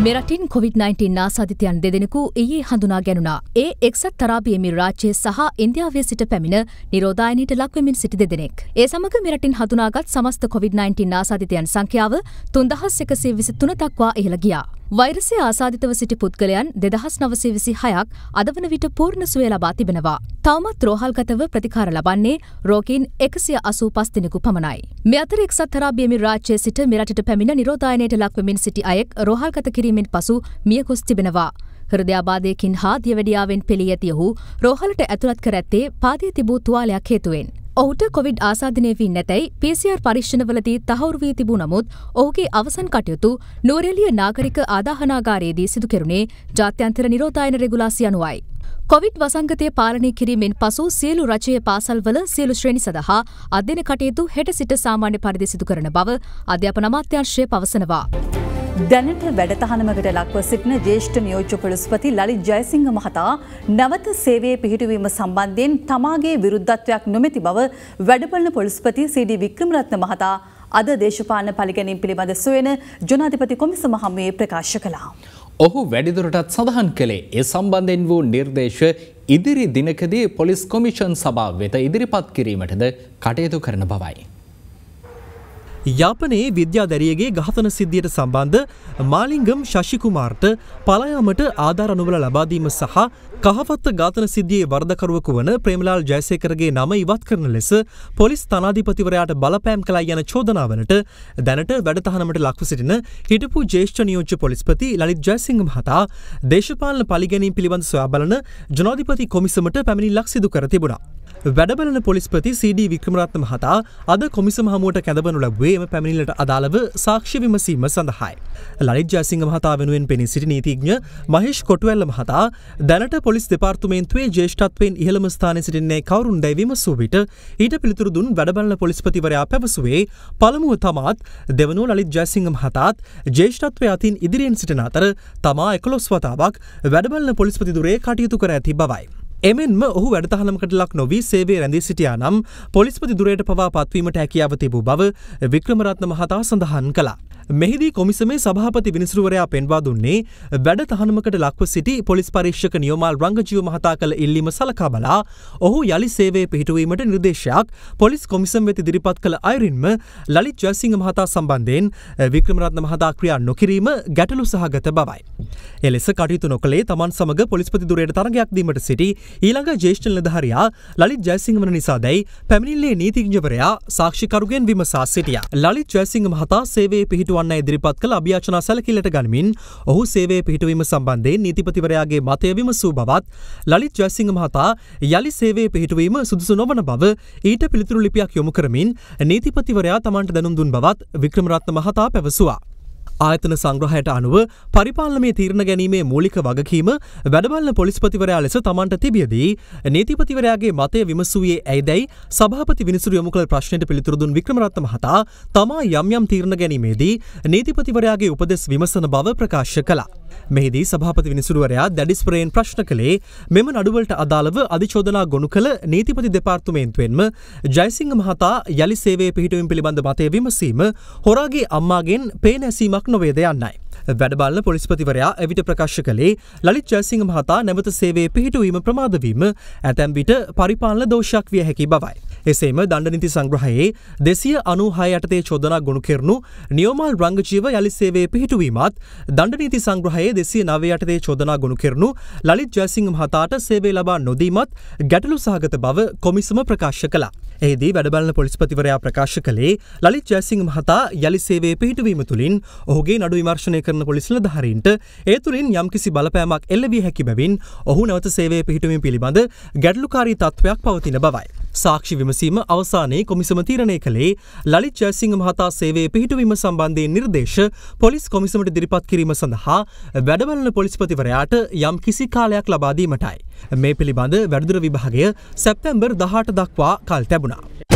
මෙරටින් COොVID-19 නාසාධිතයන් දෙදෙනෙකු එයේ හඳුනා ගැනුණා. ඒ එක්සත් තරාබියමි රාජ්‍යය සහ ඉන්දියාවේ සිට පැමිණ නිරෝධායනයට ලක්වමින් සිටි දෙදෙනෙක්. ඒ සමග මෙරටින් හඳුනාගත් සමස්ත COොVID-19 නාසාධිතයන් සංඛ්‍යාව තුන්දහස් එකසේ විසි තුන දක්වා ඉහළ ගියා. වෛරසය ආසාධිතව සිටි පුද්ගලයන් දෙදහස් නවසේ විසි හයක් අද වන විට පූර්ණ සුවය ලබා තිබෙනවා. තවමත් රෝහල්ගතව ප්‍රතිකාර ලබන්නේ රෝගීන් එකසිය අසූ පස් දෙනෙකු පමණයි. මෙ අතර එක්සත් තරාබියමි රාජ්‍යය සිට මෙරටට පැමිණ නිරෝධායනයට ලක්වමින් සිටි අයෙක් රෝහල්ගත කිරීමෙන් පසු මියකොස් තිබෙනවා. හෘදයාබාධයකින් හා දියවැඩියාවෙන් පෙළී ඇති ඔහු රෝහලට ඇතුළත් කර ඇත්තේ පාදය තිබූ තුවාලයක් හේතුවෙන්. ඔහුට කොවිඩ් ආසාධනය වී නැතැයි PCR පරීක්ෂණවලදී තහවුරු වී තිබූ නමුත් ඔහුගේ අවසන් කටයුතු නූරෙලිය නාගරික ආදාහනාගාරයේදී සිදු කෙරුණේ ජාත්‍යන්තර නිරෝධායන රෙගුලාසි අනුවයි. කොවිඩ් වසංගතය පාලනය කිරීමෙන් පසු සියලු රජය පාසල්වල සියලු ශ්‍රේණි සඳහා අධ්‍යන කටයුතු හෙට සිට සාමාන්‍ය පරිදි සිදු කරන බව අධ්‍යාපන අමාත්‍යංශය පවසනවා. දැනට වැඩතහනමකට ලක්ව සිටින ජේෂ්ඨ නියෝජ්‍ය පොලිස්පති ලලිත් ජයසිංහ මහතා නැවත සේවයේ පිහිටුවීම සම්බන්ධයෙන් තමාගේ විරුද්ධත්වයක් නොමැති බව වැඩබලන පොලිස්පති සීඩී වික්‍රමරත්න මහතා අද දේශපාලන පලිගැනීම් පිළිබඳ සොයන ජනාධිපති කොමිසම හමුවේ ප්‍රකාශ කළා. ඔහු වැඩිදුරටත් සඳහන් කළේ ඒ සම්බන්ධයෙන් වූ නිර්දේශ ඉදිරි දිනකදී පොලිස් කොමිෂන් සභාව වෙත ඉදිරිපත් කිරීමටද කටයුතු කරන බවයි. යාපනයේ විද්‍යාදැරියගේ ඝාතන සිද්ධියට සම්බන්ධ මාලිංගම් ශශිකුමාර්ට පලයාමට ආධාර අනුවල ලබාදීම සහ කහවත්ත ඝාතන සිද්ධියේ වර්ධකරුවකු වන ප්‍රේමලාල් ජයසේකරගේ නම ඉවත් කරන ලෙස පොලිස් තනාධිපතිවරයාට බලපෑම් කළයි යන චෝදනාවලට දැනට වැඩතහනමට ලක්ව සිටින හිටපු ජේෂ්ඨ නියෝජ්‍ය පොලිස්පති ලලිත් ජයසිංහ මහතා දේශපාලන පලිගැනීම් පිළිබඳ සොයා බලන ජනාධිපති කොමිසමට පැමිණිල්ලක් සිදු කර තිබුණා. වැඩබලන පොලිස්පති CD වික්‍රමරත්න මහතා අද කොමිසම හමුවට කැඳවනු ලැබුවේ එම පැමිණිල්ලට අදාළව සාක්ෂි විමසීම සඳහායි. ලලිත් ජයසිංහ මහතා වෙනුවෙන් පෙනී සිටි නීතිඥ මහේෂ් කොටුවැල්ල මහතා දැනට පොලිස් දෙපාර්තමේන්තුවේ ජේෂ්ඨත්වයෙන් ඉහළම ස්ථානයේ සිටින්නේ කවුරුන් දැයි විමසූ විට ඊට පිළිතුරු දුන් වැඩබලන පොලිස්පතිවරයා පැවසුවේ පළමුව තමාත් දෙවනුව ලලිත් ජයසිංහ මහතාත් ජේෂ්ඨත්වය අතින් ඉදිරියෙන් සිටින අතර තමා 11 වතාවක් වැඩබලන පොලිස්පතිදුරේ කටයුතු කර ඇති බවයි. එමෙන්ම ඔහු වැඩතහනමකට ලක් නොවී සේවේ රැඳී සිටියා නම් පොලිස්පති දුරයට පවා පත්වීමට හැකියාව තිබූ බව වික්‍රමරත්න මහතා සඳහන් කළා. මෙහිදී කොමිසමේ සභාපති විනිසුරුවරයා පෙන්වා දුන්නේ වැඩ තහනමකට ලක්ව සිටි පොලිස් පරීක්ෂක නියෝමල් රංගජීව මහතා කළ ඉල්ලීම සලකා බලා ඔහු යළි සේවය පිහිටුවීමට නිර්දේශයක් පොලිස් කොමිසම් වෙත ඉදිරිපත් කළ අයරින්ම ලලිත් ජයසිංහ මහතා සම්බන්ධයෙන් වික්‍රමරත්න මහතා ක්‍රියා නොකිරීම ගැටලු සහගත බවයි. එලෙස කටයුතු නොකළේ තමන් සමග පොලිස්පති දුරයට තරගයක් දීමට සිටි ඊළඟ ජේෂ්ඨ නිලධාරියා ලලිත් ජයසිංහ වන නිසා දැයි පැමිණිල්ලේ නීතිඥවරයා සාක්ෂිකරුගෙන් විමසා සිටියා. ලලිත් ජයසිංහ මහතා සේවයේ පිහිටුවන්න ඉදිරිපත් කළ අභ්‍යාචනා සැලකිල්ලට ගනිමින් ඔහු සේවයේ පිහිටුවීම සම්බන්ධයෙන් නීතිපතිවරයාගේ මතය විමසූ බවත් ලලිත් ජයසිංහ මහතා යළි සේවයේ පිහිටුවීම සුදුසු නොවන බව ඊට පිළිතුරු ලිපියක් යොමු කරමින් නීතිපතිවරයා තමන්ට දැනුම් දුන් බවත් වික්‍රමරත්න මහතා පැවසුවා. ආයතන සංග්‍රහයට අනුව පරිපාලනමේ තීරණ ගැනීමේ මූලික වගකීම වැඩබලන පොලිස්පතිවරයා ලෙස තමන්ට තිබියදී නීතිපතිවරයාගේ මතය විමසූයේ ඇයිදැයි සභාපති විනිසුරු යොමු කළ ප්‍රශ්නයට පිළිතුරු දුන් වික්‍රමරත්න මහතා තමා යම් යම් තීරණ ගැනීමේදී නීතිපතිවරයාගේ උපදෙස් විමසන බව ප්‍රකාශ කළා. මෙහිදී සභාපති විනිසුරුවරයා දැඩිස්පරයෙන් ප්‍රශ්න කළේ මෙම නඩුවලට අදාළව අධිචෝදනා ගොනු කළ නීතිපති දෙපාර්තමේන්තුවෙන්ම ජයසිංහ මහතා යළි සේවය පිහිටුවීම පිළිබඳ මතය විමසීම හොරාගේ අම්මාගෙන් පේනැසීමක් නොවේද යන්නයි. වැඩබල්ල පොලිස්පතිවරයා එවිට ප්‍රකාශ කළේ ලලිත් ජයසිංහ මහතා නැවත සේවේ පිහිටුවීම ප්‍රමාදවීම ඇතැම් විට පරිපාලන දෝෂයක් විය හැකි බවයි. එසේම දණ්ඩනිති සංග්‍රහයේ දෙසිය අනු හය යටතේ චෝදනා ගොුණු කෙරනු නියෝමල් රංගජීව යළි සේවේ පිහිටුවීමත් දණ්ඩනීති සංග්‍රහයේ දෙසිය නව යටතේ චෝදනා ගොුණු කෙරනු ලලිත් ජයසිංහ මහතාට සේවේ ලබා නොදීමත් ගැටලු සහගත බව කොමිසම ප්‍රකාශ කලා. එහිදී වැඩබලන පොලිස්පතිවරයා ප්‍රකාශ කළේ ලලිත් ජයසිංහ මහතා යළි සේවේ පිහිටුවීම තුළින් ඔහුගේ නඩු විමර්ශනය කරන පොලිස් නිලධාරීන්ට ඒ තුළින් යම්කිසි බලපෑමක් එල්ලවිය හැකි බැවින් ඔහු නැවත සේවය පිහිටුවීම පිළිබඳ ගැඩලුකාරී තත්ත්වයක් පවතින බවයි. සාක්ෂි විමසීම අවසානයේ කොමිසම තීරණය කළේ ලලිත් ජයසිංහ මහතා සේවයේ පිහිටුවීම සම්බන්ධයෙන් නිර්දේශ පොලිස් කොමිසමට දිරිපත් කිරීම සඳහා වැඩබලන පොලිස්පතිවරයාට යම් කිසි කාලයක් ලබා දීමටයි. මේ පිළිබඳ වැඩදුර විභාගය සැප්තැම්බර් දහට දක්වා කල් තැබුණා.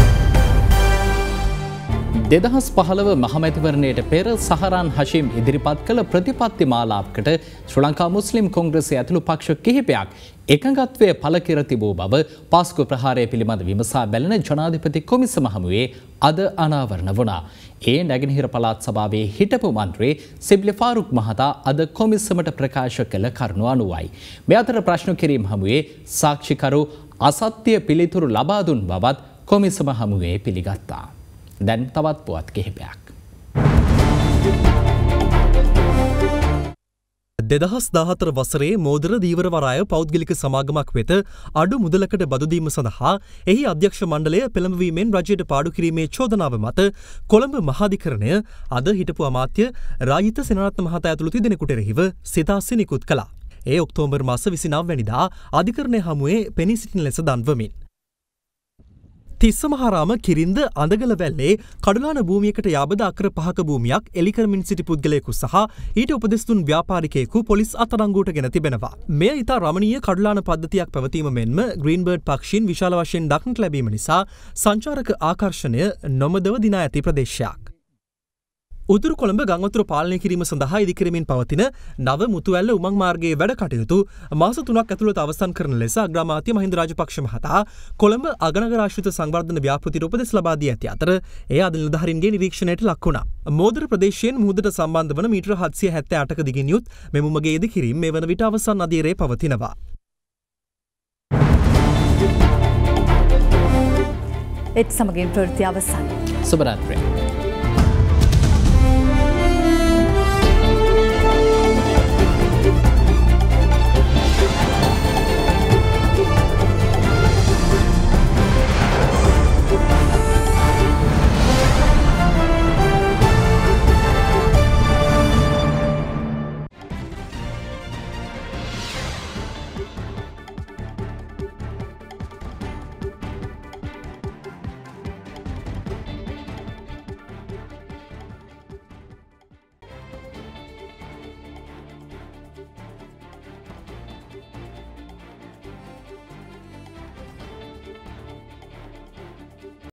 දෙදහස් පහළව මහමැතිවරණයට පෙර සහරන් හශීම් ඉදිරිපත් කළ ප්‍රතිපත්ති මාලාපකට ශ්‍ර ලංකා මුස්ලිම් කොංග්‍රසය ඇතුළු පක්ෂ කිහිපයක් එකගත්වය පලකිර තිබූ බව පාස්කු ප්‍රහාරය පිළිබඳ විමසා බැලන ජනාධිපති කොමිසම හමුවේ අද අනාවරණ වුණා. ඒ නැගෙනහිර පළාත් සභාවේ හිටපු මන්ත්‍රේ සිබ්ලි ෆාරුක් මහතා අද කොමිස්සමට ප්‍රකාශ කළ කරුණු අනුවයි. මෙ අතර ප්‍රශ්න කිරීම් හමුවේ සාක්ෂිකරු අසත්‍යය පිළිතුරු ලබාදුන් බවත් කොමිසම හමුවේ පිළිගත්තා. දැන් තවත් පුවත් කිහිපයක්. දෙදහස් දාහතර වසරේ මෝදර දීවරවරාය පෞද්ගලික සමාගමක් වෙත අඩු මුදලකට බදුදීම සඳහා එහි අධ්‍යක්ෂ මණ්ඩලය පෙළඹවීමෙන් රජයට පාඩු කිරීමේ චෝදනාව මත කොළඹ මහාධිකරණය අද හිටපු අමාත්‍ය රාජිත සෙනරත්න මහතා ඇතුළු තිදෙනෙකුට එරෙහිව සිතාසි නිකුත් කළා. ඒ ඔක්තෝබර් මාස විසිනව වැනිදා අධිකරණය හමුවේ පෙනී සිටින ලෙස දන්වමින්. තිස්සමහාරාම කිරින්ද අඳගල වැල්ලේ කඩුලාන භූමියකට යාබද අකර පහක භූමියක් එලිකරමින් සිටි පුද්ගලයෙකු සහ ඊට උපදෙස්තුන් ව්‍යාපාරිකයෙකු පොලිස් අතරංගුවට ගෙන තිබෙනවා. මෙය ඉතා රමණීය කඩුලාන පද්ධතියක් පැවතීම මෙන්ම ග්‍රීන්බර්ඩ් පක්ෂීන් විශාල වශයෙන් දක්නට ලැබීම නිසා සංචාරක ආකර්ෂණය නොමදව දිනා ඇති ප්‍රදේශයක්. උතුරු කොළඹ ගංවතුර පාලනය කිරීම සඳහා ඉදිකිරමින් පවතින නව මුතුවැල්ල උමං මාර්ගයේ වැඩ කටයුතු මාස තුනක් ඇතුළත අවසන් කරන ලෙස අග්‍රාමාත්‍ය මහින්ද රාජපක්ෂ මහතා කොළඹ අගනගරාශ්‍රිත සංවර්ධන ව්‍යාපෘතිට උපදෙස් ලබා දී ඇති අතර එය අද නිලධාරීන්ගේ නිරීක්ෂණයට ලක් වුණා. මෝදර ප්‍රදේශයෙන් මුහුදට සම්බන්ධ වන මීටර 778ක දිගින් යුත් මෙමුමගේ ඉදිකිරීම මේ වන විට අවසන් අධීරයේ පවතිනවා. එත් සමගින් ප්‍රෘති අවසන්. සුබරාත්‍රය.